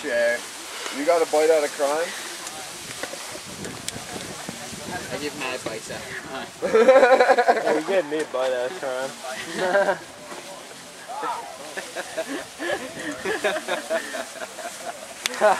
Chair. You got a bite out of crime? I give mad bites out. Yeah, you get me by that crime.